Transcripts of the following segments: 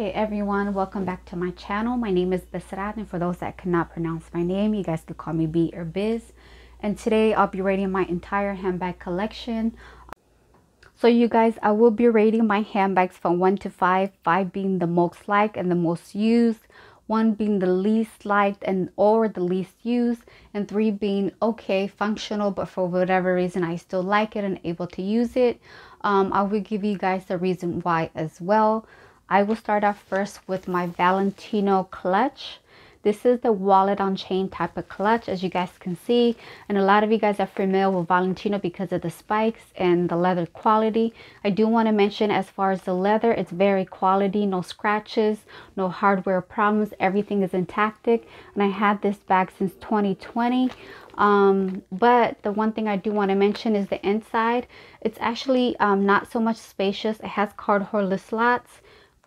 Hey everyone, welcome back to my channel. My name is Besrat and for those that cannot pronounce my name, you guys could call me B or Biz. And today I'll be rating my entire handbag collection. So you guys, I will be rating my handbags from 1 to 5, 5 being the most liked and the most used, 1 being the least liked and or the least used, and 3 being okay, functional, but for whatever reason I still like it and able to use it. Um, I will give you guys the reason why as well. I will start off first with my Valentino clutch. This is the wallet on chain type of clutch as you guys can see. And a lot of you guys are familiar with Valentino because of the spikes and the leather quality. I do want to mention as far as the leather it's very quality no scratches no hardware problems. Everything is intact and I had this bag since 2020 um, but the one thing I do want to mention is the inside. It's actually um, not so much spacious. It has card holder slots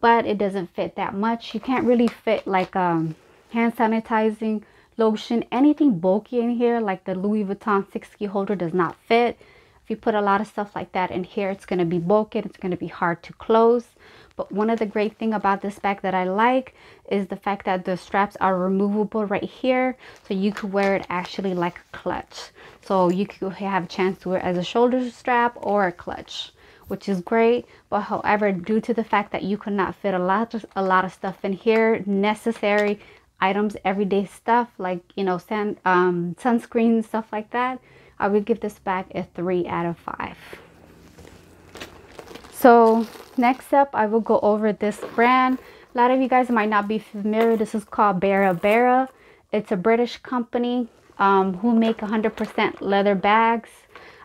but it doesn't fit that much. You can't really fit like um, hand sanitizing, lotion, anything bulky in here like the Louis Vuitton 6 key holder does not fit. If you put a lot of stuff like that in here, it's going to be bulky it's going to be hard to close. But one of the great thing about this bag that I like is the fact that the straps are removable right here. So you could wear it actually like a clutch. So you could have a chance to wear it as a shoulder strap or a clutch which is great but however due to the fact that you could not fit a lot of a lot of stuff in here necessary items everyday stuff like you know sun um, sunscreen stuff like that i would give this bag a three out of five. So next up i will go over this brand. A lot of you guys might not be familiar. This is called Beara Beara it's a british company um, who make 100% leather bags.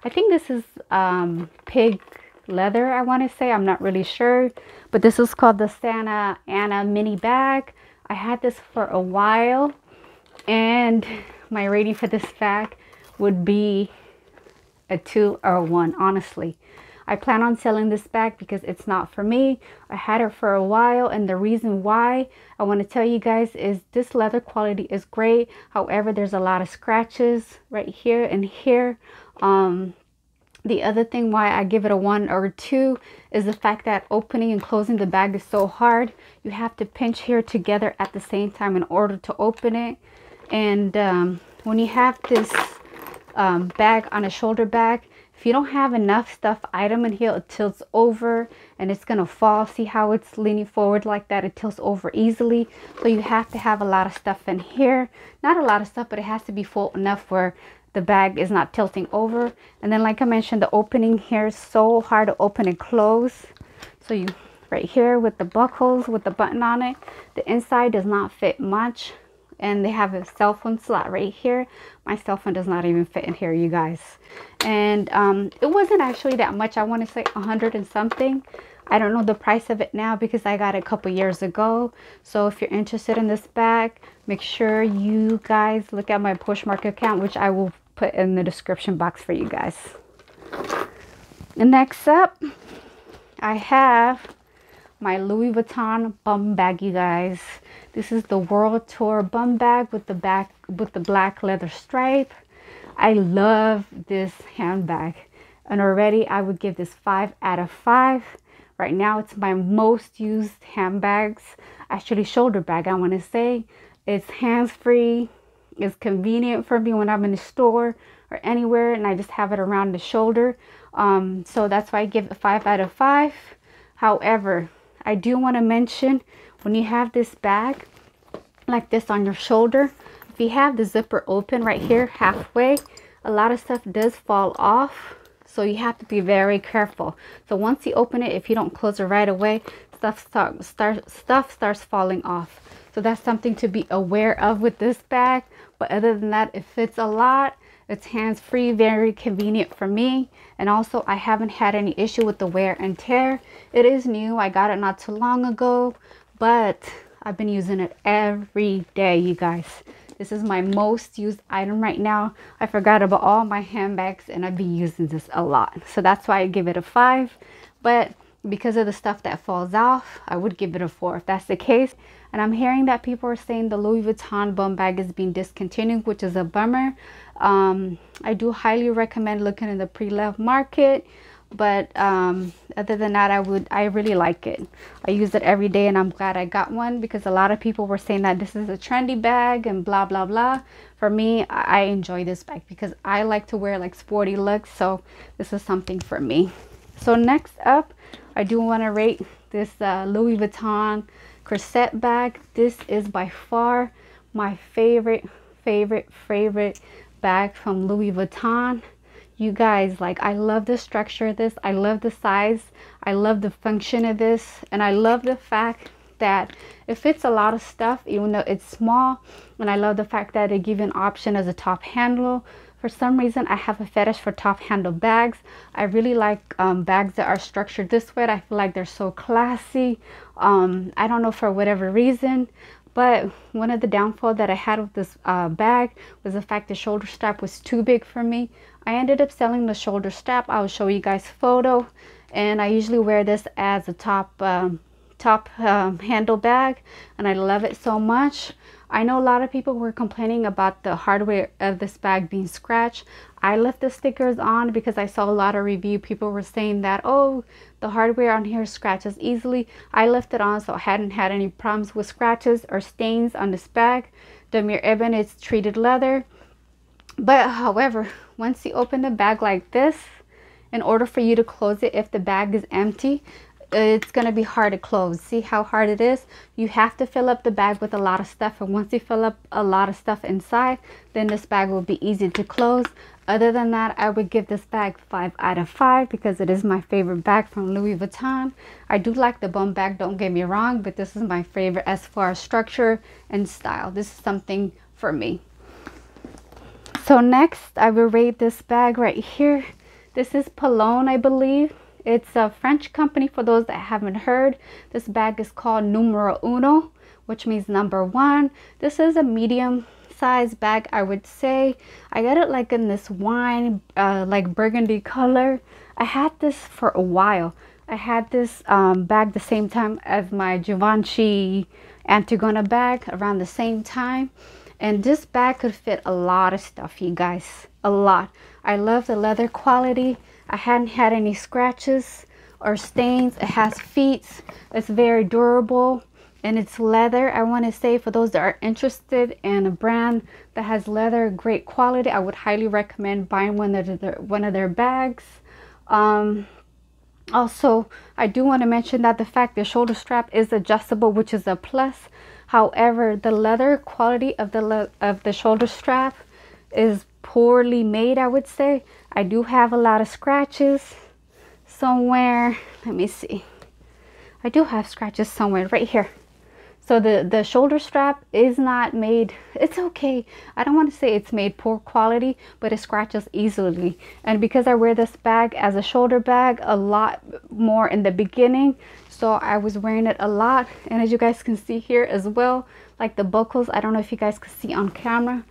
I think this is um, pig leather I want to say I'm not really sure but this is called the Santa Ana mini bag I had this for a while and my rating for this bag would be a two or a one honestly I plan on selling this bag because it's not for me. I had it for a while and the reason why I want to tell you guys is this leather quality is great. However, there's a lot of scratches right here and here. Um, the other thing why I give it a one or two is the fact that opening and closing the bag is so hard. You have to pinch here together at the same time in order to open it. And um, when you have this um, bag on a shoulder bag, if you don't have enough stuff item in here, it tilts over and it's going to fall. See how it's leaning forward like that? It tilts over easily. So you have to have a lot of stuff in here. Not a lot of stuff, but it has to be full enough where the bag is not tilting over. And then like I mentioned the opening here is so hard to open and close. So you right here with the buckles with the button on it the inside does not fit much. And they have a cell phone slot right here. My cell phone does not even fit in here you guys. And um, it wasn't actually that much. I want to say a hundred and something. I don't know the price of it now because I got it a couple years ago. So if you're interested in this bag, make sure you guys look at my Poshmark account, which I will put in the description box for you guys. And next up, I have my Louis Vuitton bum bag, you guys. This is the World Tour bum bag with the back with the black leather stripe. I love this handbag. And already I would give this 5 out of 5. Right now it's my most used handbags. Actually shoulder bag I want to say. It's hands-free is convenient for me when I'm in the store or anywhere and I just have it around the shoulder. Um, so that's why I give it 5 out of 5. However, I do want to mention when you have this bag like this on your shoulder, if you have the zipper open right here halfway, a lot of stuff does fall off. So you have to be very careful. So once you open it, if you don't close it right away, stuff start, start stuff starts falling off. So that's something to be aware of with this bag. But other than that, it fits a lot. It's hands-free, very convenient for me. And also, I haven't had any issue with the wear and tear. It is new. I got it not too long ago. But I've been using it every day, you guys. This is my most used item right now. I forgot about all my handbags and I've been using this a lot. So that's why I give it a 5. But because of the stuff that falls off, I would give it a 4 if that's the case. And I'm hearing that people are saying the Louis Vuitton bum bag is being discontinued, which is a bummer. Um, I do highly recommend looking in the pre-love market. but um, other than that i would i really like it i use it every day and i'm glad i got one because a lot of people were saying that this is a trendy bag and blah blah blah for me i enjoy this bag because i like to wear like sporty looks so this is something for me so next up i do want to rate this uh, louis vuitton corset bag. This is by far my favorite favorite favorite bag from louis vuitton. You guys like i love the structure of this. I love the size. I love the function of this. And i love the fact that it fits a lot of stuff even though it's small. And i love the fact that they give an option as a top handle for some reason i have a fetish for top handle bags i really like um, bags that are structured this way i feel like they're so classy um, i don't know for whatever reason but one of the downfall that I had with this uh, bag was the fact the shoulder strap was too big for me. I ended up selling the shoulder strap. I'll show you guys photo. And I usually wear this as a top um, top um, handle bag and I love it so much. I know a lot of people were complaining about the hardware of this bag being scratched. I left the stickers on because I saw a lot of review. People were saying that, oh, the hardware on here scratches easily. I left it on so I hadn't had any problems with scratches or stains on this bag. Damier Ebene is treated leather. But however, once you open the bag like this, in order for you to close it if the bag is empty, it's going to be hard to close. See how hard it is? You have to fill up the bag with a lot of stuff. And once you fill up a lot of stuff inside, then this bag will be easy to close. Other than that, I would give this bag 5 out of 5 because it is my favorite bag from Louis Vuitton. I do like the bum bag, don't get me wrong, but this is my favorite as far as structure and style. This is something for me. So next, I will rate this bag right here. This is Polène, I believe. It's a French company for those that haven't heard. This bag is called Numero Uno, which means number one. This is a medium size bag, I would say. I got it like in this wine, uh, like burgundy color. I had this for a while. I had this um, bag the same time as my Givenchy Antigona bag around the same time. And this bag could fit a lot of stuff, you guys. A lot. I love the leather quality. I hadn't had any scratches or stains. It has feet. It's very durable and it's leather. I want to say for those that are interested in a brand that has leather, great quality, I would highly recommend buying one of their, one of their bags. Um, also, I do want to mention that the fact the shoulder strap is adjustable, which is a plus. However, the leather quality of the of the shoulder strap is poorly made, I would say. I do have a lot of scratches somewhere. Let me see. I do have scratches somewhere right here. So the, the shoulder strap is not made, it's okay. I don't want to say it's made poor quality, but it scratches easily. And because I wear this bag as a shoulder bag a lot more in the beginning, so I was wearing it a lot. And as you guys can see here as well, like the buckles, I don't know if you guys can see on camera.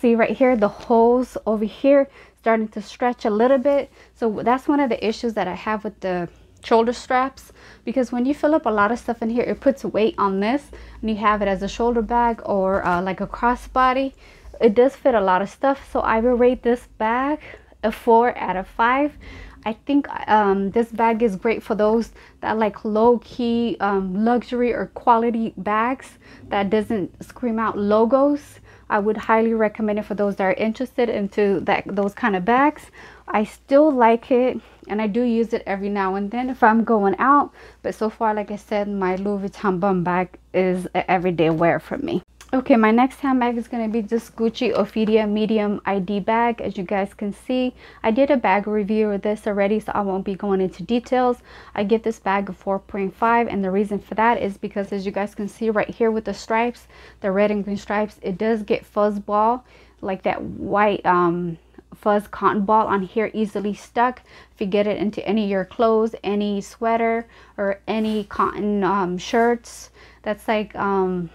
See right here, the holes over here starting to stretch a little bit. So that's one of the issues that I have with the shoulder straps because when you fill up a lot of stuff in here it puts weight on this. And you have it as a shoulder bag or uh, like a crossbody it does fit a lot of stuff. So I will rate this bag a four out of five. I think um, this bag is great for those that like low-key um, luxury or quality bags that doesn't scream out logos I would highly recommend it for those that are interested into that those kind of bags. I still like it and I do use it every now and then if I'm going out but so far like I said my Louis Vuitton bum bag is an everyday wear for me okay my next handbag is going to be this Gucci Ophidia medium ID bag. As you guys can see I did a bag review of this already so I won't be going into details. I give this bag a 4.5 and the reason for that is because as you guys can see right here with the stripes the red and green stripes it does get fuzz ball like that white um fuzz cotton ball on here easily stuck. If you get it into any of your clothes any sweater or any cotton um, shirts that's like um,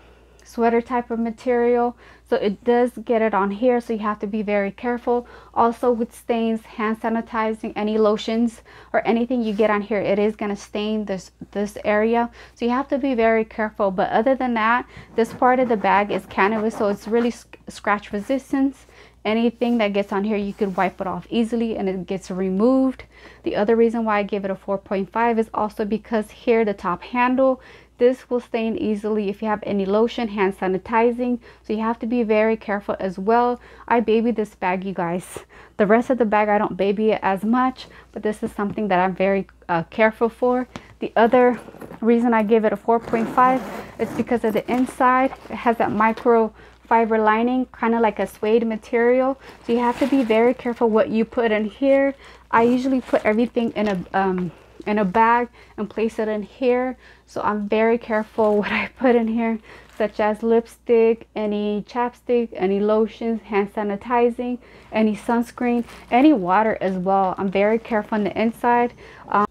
sweater type of material. So it does get it on here so you have to be very careful. Also with stains hand sanitizing any lotions or anything you get on here it is going to stain this this area. So you have to be very careful. But other than that this part of the bag is canvas so it's really scratch resistance. Anything that gets on here you could wipe it off easily and it gets removed. The other reason why i gave it a 4.5 is also because here the top handle this will stain easily if you have any lotion hand sanitizing. So you have to be very careful as well. I baby this bag you guys. The rest of the bag i don't baby it as much but this is something that i'm very uh, careful for. The other reason i give it a 4.5 is because of the inside it has that micro fiber lining kind of like a suede material. So you have to be very careful what you put in here. I usually put everything in a um, in a bag and place it in here. So i'm very careful what i put in here such as lipstick any chapstick any lotions hand sanitizing any sunscreen any water as well. I'm very careful on the inside. Um,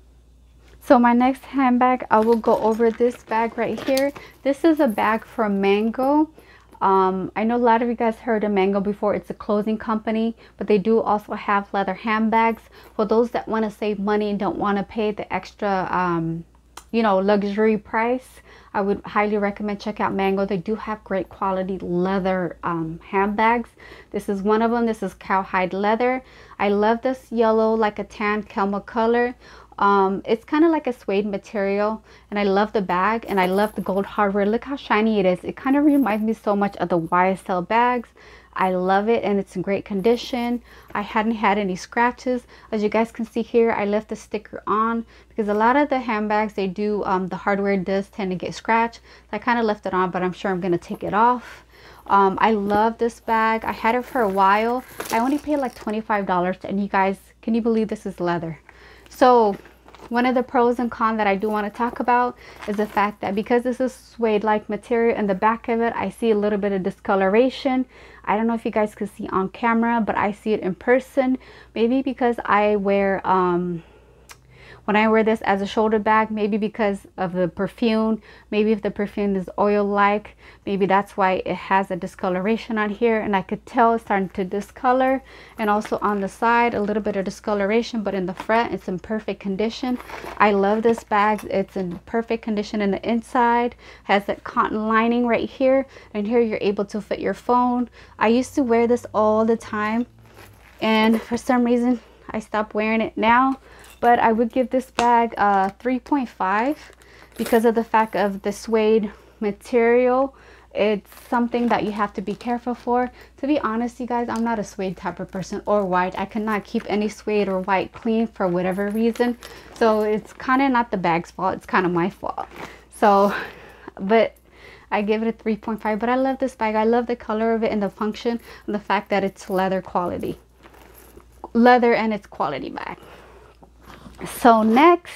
so my next handbag i will go over this bag right here. This is a bag from mango um, I know a lot of you guys heard of Mango before. It's a clothing company, but they do also have leather handbags. For those that want to save money and don't want to pay the extra, um, you know, luxury price, I would highly recommend check out Mango. They do have great quality leather um, handbags. This is one of them. This is cowhide leather. I love this yellow like a tan camel color. Um, it's kind of like a suede material and I love the bag and I love the gold hardware. Look how shiny it is. It kind of reminds me so much of the YSL bags. I love it and it's in great condition. I hadn't had any scratches. As you guys can see here, I left the sticker on because a lot of the handbags, they do, um, the hardware does tend to get scratched. So I kind of left it on, but I'm sure I'm going to take it off. Um, I love this bag. I had it for a while. I only paid like $25 and you guys, can you believe this is leather? So one of the pros and cons that I do want to talk about is the fact that because this is suede-like material in the back of it, I see a little bit of discoloration. I don't know if you guys can see on camera, but I see it in person. Maybe because I wear um, when I wear this as a shoulder bag, maybe because of the perfume, maybe if the perfume is oil-like, maybe that's why it has a discoloration on here. And I could tell it's starting to discolor. And also on the side, a little bit of discoloration, but in the front, it's in perfect condition. I love this bag. It's in perfect condition in the inside. Has that cotton lining right here. And here you're able to fit your phone. I used to wear this all the time. And for some reason, I stopped wearing it now but I would give this bag uh, a 3.5 because of the fact of the suede material. It's something that you have to be careful for. To be honest you guys i'm not a suede type of person or white. I cannot keep any suede or white clean for whatever reason. So it's kind of not the bag's fault it's kind of my fault. So but I give it a 3.5 but I love this bag. I love the color of it and the function and the fact that it's leather quality. Leather and it's quality bag so next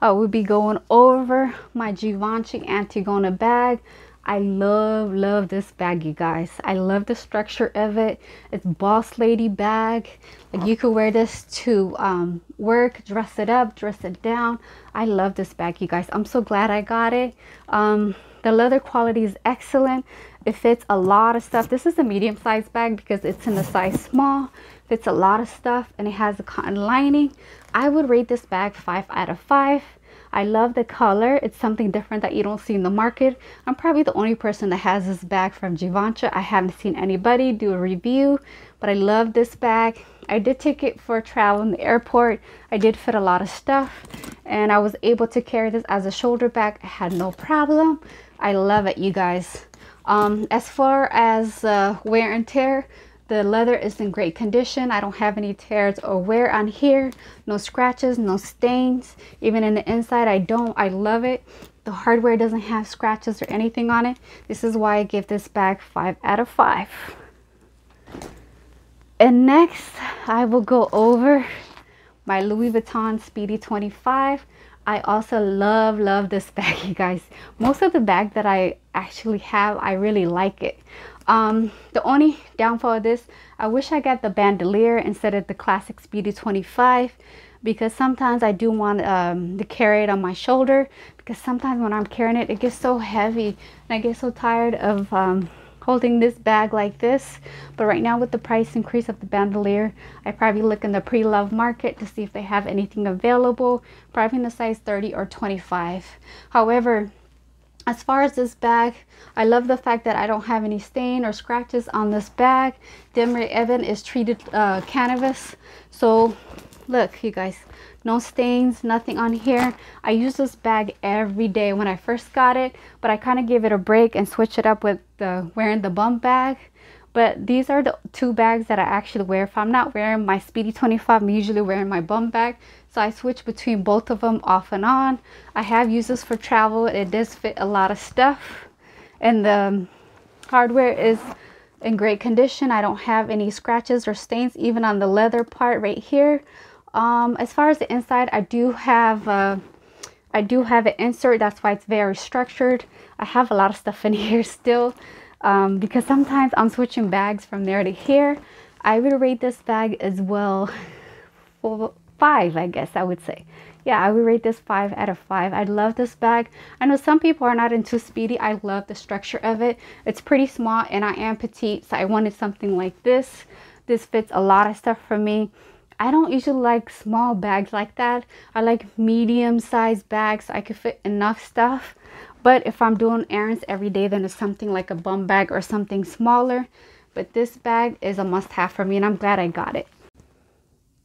I will be going over my Givenchy Antigona bag. I love love this bag you guys. I love the structure of it. It's boss lady bag. Like you could wear this to um, work dress it up dress it down. I love this bag you guys. I'm so glad I got it. Um, the leather quality is excellent. It fits a lot of stuff. This is a medium size bag because it's in the size small fits a lot of stuff and it has a cotton lining. I would rate this bag five out of five. I love the color. It's something different that you don't see in the market. I'm probably the only person that has this bag from Givenchy. I haven't seen anybody do a review but i love this bag. I did take it for travel in the airport. I did fit a lot of stuff and i was able to carry this as a shoulder bag. I had no problem. I love it you guys. Um, as far as uh, wear and tear the leather is in great condition. I don't have any tears or wear on here. No scratches, no stains. Even in the inside, I don't. I love it. The hardware doesn't have scratches or anything on it. This is why I give this bag 5 out of 5. And next, I will go over my Louis Vuitton Speedy 25. I also love, love this bag, you guys. Most of the bag that I actually have, I really like it. Um, the only downfall of this, I wish I got the bandolier instead of the classic Speedy 25 because sometimes I do want um, to carry it on my shoulder because sometimes when I'm carrying it, it gets so heavy and I get so tired of um, holding this bag like this. But right now with the price increase of the bandolier, I probably look in the pre-love market to see if they have anything available, probably in the size 30 or 25. However, as far as this bag i love the fact that i don't have any stain or scratches on this bag. Damier Ebene is treated uh, canvas so look you guys no stains nothing on here. I use this bag every day when i first got it but i kind of gave it a break and switch it up with the wearing the bum bag but these are the two bags that i actually wear if i'm not wearing my speedy 25 i'm usually wearing my bum bag so I switch between both of them off and on. I have used this for travel. It does fit a lot of stuff. And the hardware is in great condition. I don't have any scratches or stains even on the leather part right here. Um, as far as the inside, I do have uh, I do have an insert. That's why it's very structured. I have a lot of stuff in here still um, because sometimes I'm switching bags from there to here. I would rate this bag as well five, I guess I would say. Yeah, I would rate this five out of five. I love this bag. I know some people are not into speedy. I love the structure of it. It's pretty small and I am petite, so I wanted something like this. This fits a lot of stuff for me. I don't usually like small bags like that. I like medium sized bags so I could fit enough stuff. But if I'm doing errands every day, then it's something like a bum bag or something smaller. But this bag is a must have for me and I'm glad I got it.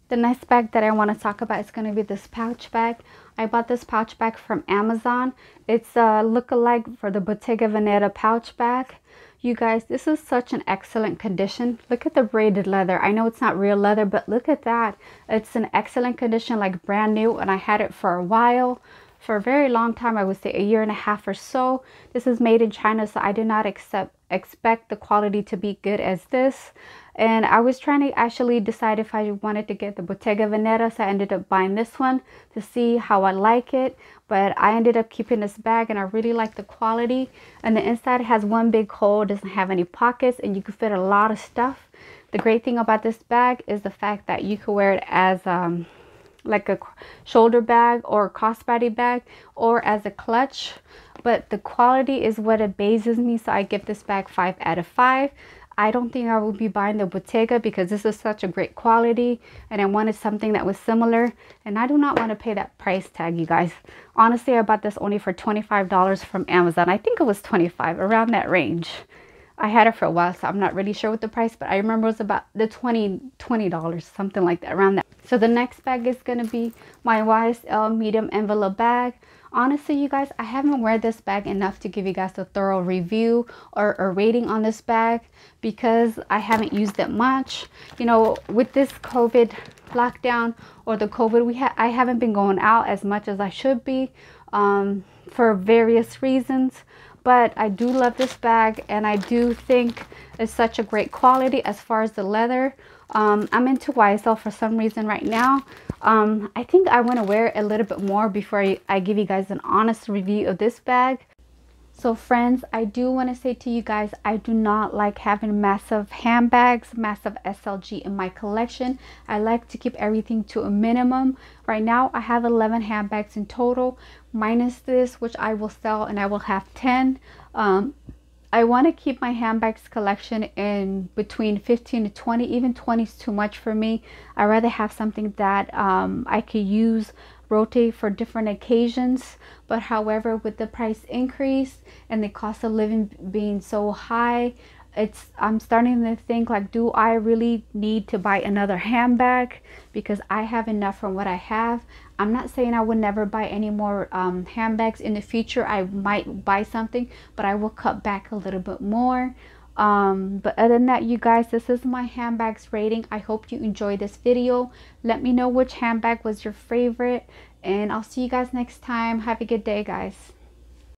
The next bag that I want to talk about is going to be this pouch bag. I bought this pouch bag from Amazon. It's a look-alike for the Bottega Veneta pouch bag. You guys, this is such an excellent condition. Look at the braided leather. I know it's not real leather, but look at that. It's an excellent condition, like brand new, and I had it for a while. For a very long time, I would say a year and a half or so. This is made in China, so I did not accept, expect the quality to be good as this. And I was trying to actually decide if I wanted to get the Bottega Veneta so I ended up buying this one to see how I like it. But I ended up keeping this bag and I really like the quality. And the inside has one big hole doesn't have any pockets and you can fit a lot of stuff. The great thing about this bag is the fact that you can wear it as um, like a shoulder bag or crossbody bag or as a clutch but the quality is what amazes me so I give this bag 5 out of 5 I don't think I will be buying the Bottega because this is such a great quality and I wanted something that was similar and I do not want to pay that price tag you guys. Honestly, I bought this only for $25 from Amazon. I think it was 25 around that range. I had it for a while so I'm not really sure what the price but I remember it was about the 20 $20 something like that around that. So the next bag is going to be my YSL medium envelope bag. Honestly you guys i haven't wear this bag enough to give you guys a thorough review or a rating on this bag because i haven't used it much. You know with this covid lockdown or the covid we ha i haven't been going out as much as i should be um, for various reasons but I do love this bag and I do think it's such a great quality as far as the leather. Um, I'm into YSL for some reason right now. Um, I think I want to wear it a little bit more before I, I give you guys an honest review of this bag. So friends, I do want to say to you guys, I do not like having massive handbags, massive SLG in my collection. I like to keep everything to a minimum. Right now, I have 11 handbags in total, minus this, which I will sell and I will have 10. Um, I want to keep my handbags collection in between 15 to 20. Even 20 is too much for me. I rather have something that um, I could use rotate for different occasions but however with the price increase and the cost of living being so high it's i'm starting to think like do i really need to buy another handbag? Because i have enough from what i have. I'm not saying i would never buy any more um, handbags. In the future i might buy something but i will cut back a little bit more. Um but other than that you guys this is my handbags rating. I hope you enjoyed this video. Let me know which handbag was your favorite and i'll see you guys next time. Have a good day guys